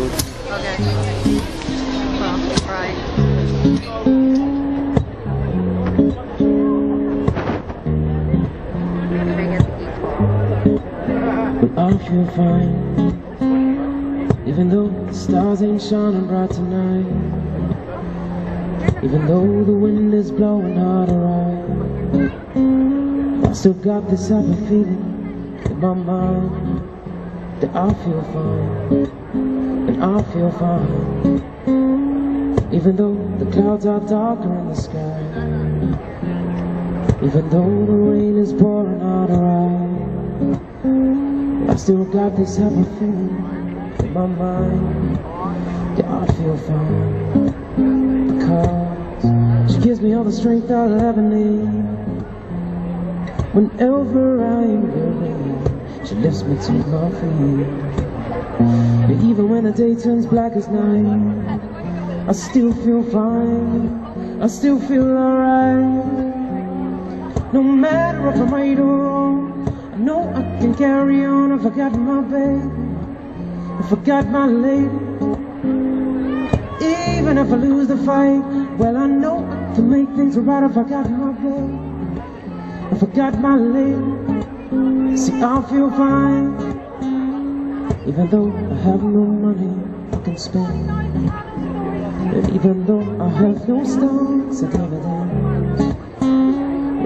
Okay. Right. Forget. But I feel fine. Even though the stars ain't shining bright tonight. Even though the wind is blowing harder right. I still got this happy feeling in my mind. That I feel fine. I feel fine. Even though the clouds are darker in the sky. Even though the rain is pouring out alright. I still got this happy feeling in my mind. Yeah, I feel fine. Because she gives me all the strength I'll ever need. Whenever I am weary, she lifts me to my feet. When the day turns black as night, I still feel fine. I still feel alright. No matter if I'm right or wrong, I know I can carry on if I got my baby, if I got my lady. Even if I lose the fight, well I know I can make things right if I got my baby, if I got my lady. See, I feel fine, even though I have no money I can spend, and even though I have no stars to cover them.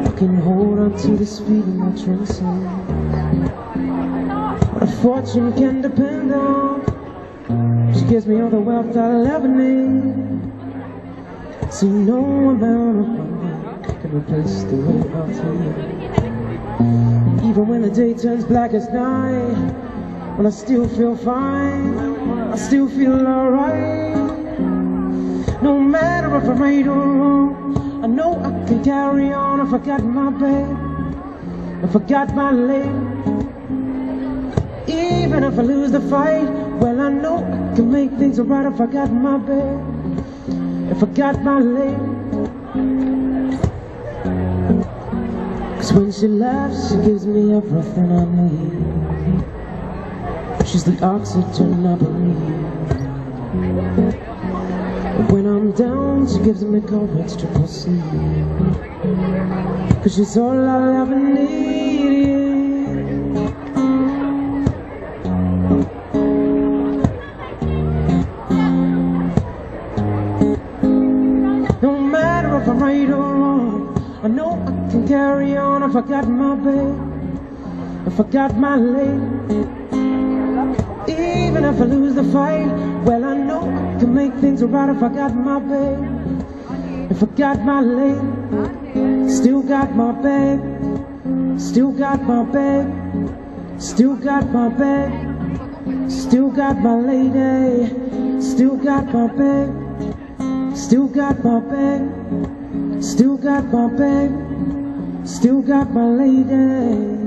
I can hold on to this feeling I transcend. What a fortune can depend on. She gives me all the wealth I'll ever need. See, no amount of money can replace the way I feel. Even when the day turns black as night, when I still feel fine, I still feel alright. No matter if I'm right or wrong, I know I can carry on if I got my babe, if I got my lady. Even if I lose the fight, well I know I can make things right if I got my babe, if I got my lady. Cause when she laughs, she gives me everything I need. She's the oxygen I breathe. When I'm down, she gives me courage to proceed. Cause she's all I'll ever need. No matter if I'm right or wrong, I know I can carry on if I got my babe, if I got my lady. Even if I lose the fight, well I know I can make things right if I got my babe, if I got my lady. Still got my babe, still got my babe, still got my babe, still got my lady, still got my babe, still got my babe, still got my babe, still got my lady.